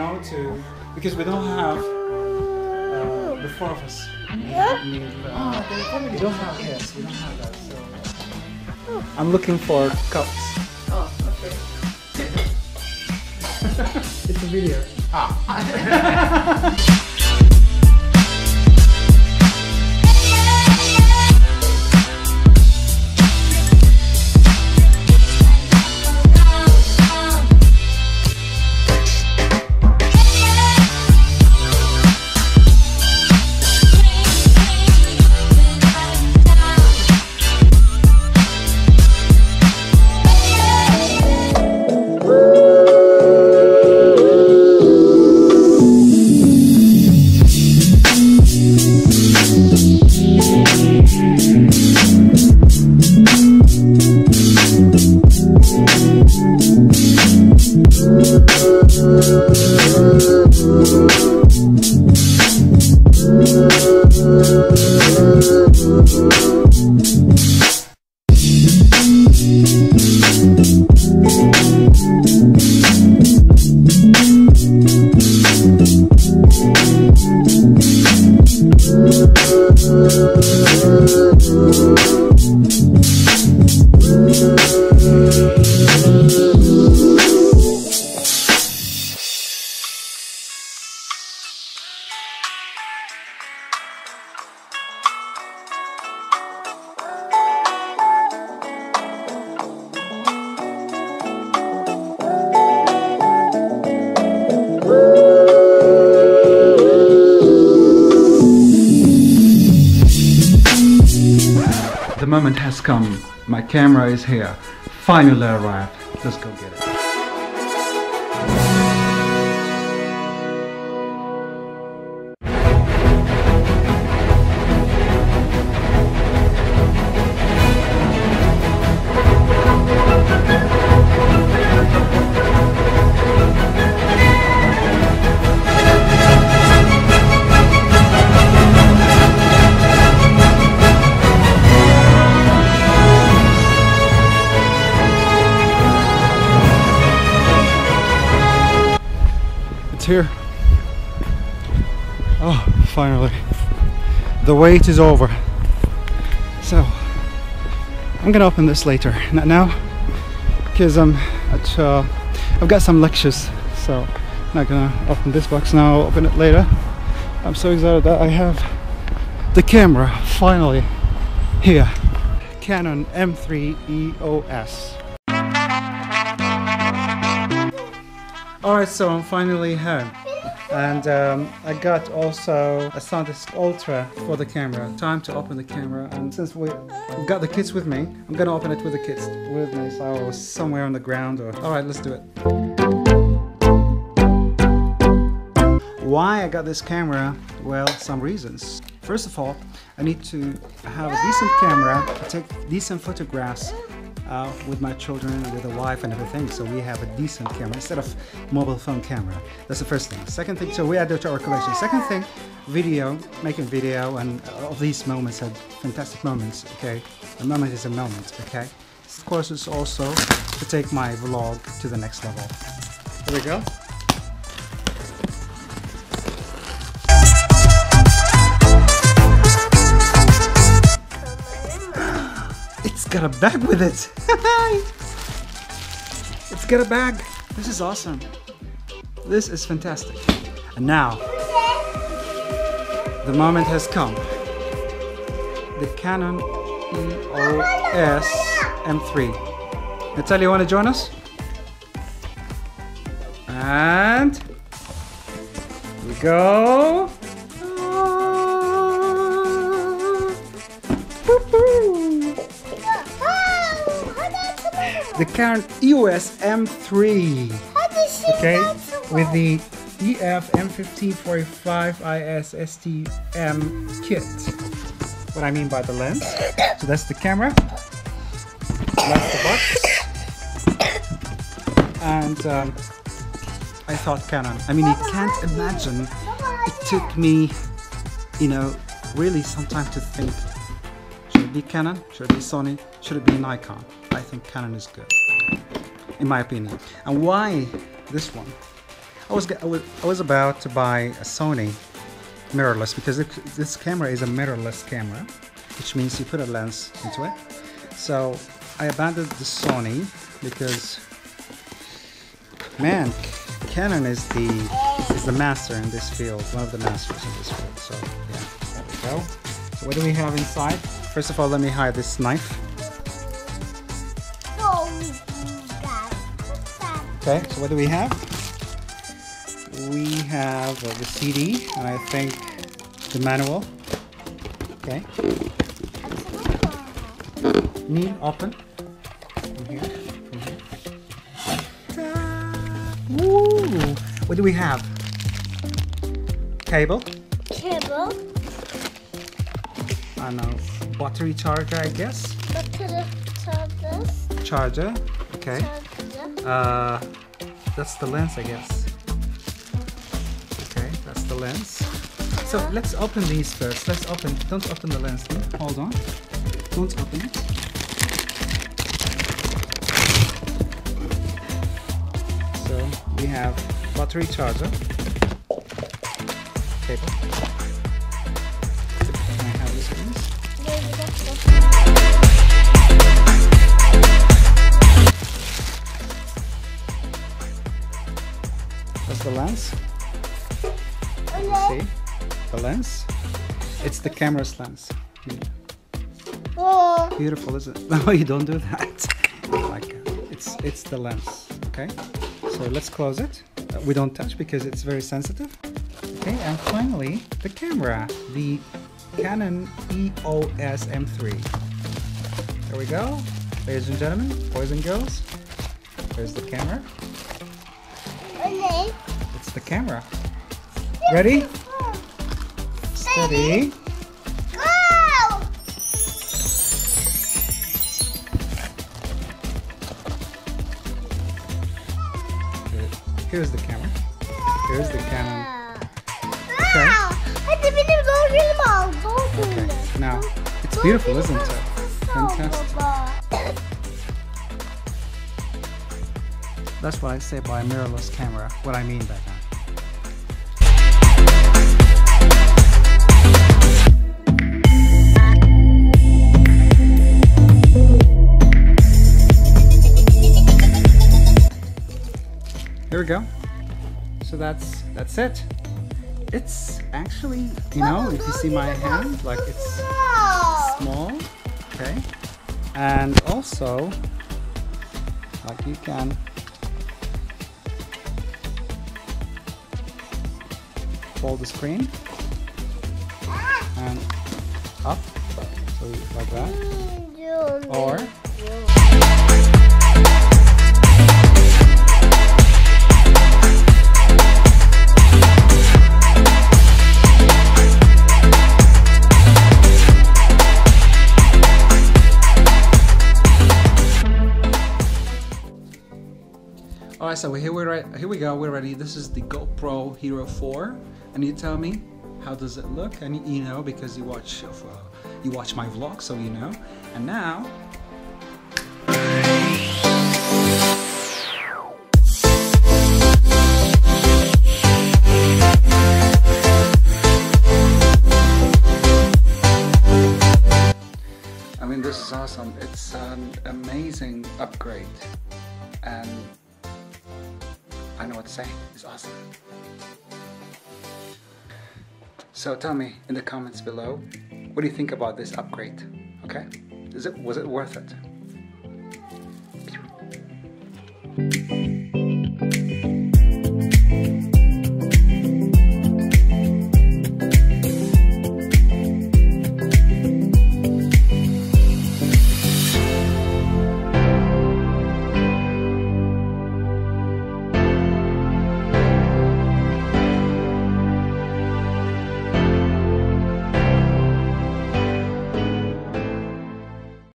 to because we don't have uh, the four of us. need, uh, we don't have yes, we don't have that. So I'm looking for cups. Oh, okay. It's a video. The moment has come. My camera is here. Finally arrived. Let's go get it. Here. Oh, finally. The wait is over. So, I'm gonna open this later. Not now, because I'm at, uh, I've got some lectures, so I'm not gonna open this box now, I'll open it later. I'm so excited that I have the camera finally here. Canon M3 EOS. Alright, so I'm finally home. And um, I got also a SanDisk Ultra for the camera. Time to open the camera. And since we, got the kids with me, I'm gonna open it with the kids with me. So somewhere on the ground. Or alright, let's do it. Why I got this camera? Well, some reasons. First of all, I need to have a decent camera to take decent photographs uh, with my children, with a wife and everything. So we have a decent camera instead of mobile phone camera. That's the first thing. Second thing, so we add that to our collection. Second thing, video, making video, and of these moments are fantastic moments. Okay, a moment is a moment. Okay, of course, it's also to take my vlog to the next level. Here we go. Got a bag with it. it's got a bag. This is awesome. This is fantastic. And now, the moment has come. The Canon EOS M3. Natalia, you want to join us? And we go. The Canon EOS M3. Okay, with the EF M1545 IS STM kit. What I mean by the lens. So that's the camera. That's the box. And um, I thought Canon. I mean, you can't imagine. It took me, you know, really some time to think. Should it be Canon? Should it be Sony? Should it be Nikon? I think Canon is good, in my opinion. And why this one? I was, I was I was about to buy a Sony mirrorless because it, this camera is a mirrorless camera, which means you put a lens into it. So I abandoned the Sony because man, Canon is the is the master in this field, one of the masters in this field. So yeah, there we go. So what do we have inside? First of all, let me hide this knife. Okay, so what do we have? We have uh, the CD and I think the manual. Okay. Knee open. From here. From here. Woo! What do we have? Cable. Cable. I don't know. Battery charger, I guess. The this. Charger. Okay. Uh, that's the lens, I guess. Okay, that's the lens. So let's open these first. Let's open. Don't open the lens. Hold on. Don't open it. So we have battery charger. Cable. Lens. Okay. See? The lens. It's the camera's lens. Oh. Beautiful, is it? No, you don't do that. like it's it's the lens. Okay. So let's close it. Uh, we don't touch because it's very sensitive. Okay, and finally the camera, the Canon EOS M3. There we go, ladies and gentlemen, boys and girls. There's the camera. Okay. The camera. Ready? Steady. Go! Here's the camera. Here's the Canon. Wow! I didn't even go to the mall. Go to Okay. Now, it's beautiful, isn't it? Fantastic. That's what I say by a mirrorless camera. What I mean by that. Go. So that's that's it. It's actually, you know, if you see my hand, like it's small, okay? And also, like you can fold the screen and up, so like that, mm, or All right, so here we're here we go. We're ready. This is the GoPro Hero 4, and you tell me how does it look? And you know because you watch you watch my vlog, so you know. And now. I mean, this is awesome. It's an amazing upgrade, say. It's awesome. So tell me in the comments below, what do you think about this upgrade? Okay, is it was it worth it?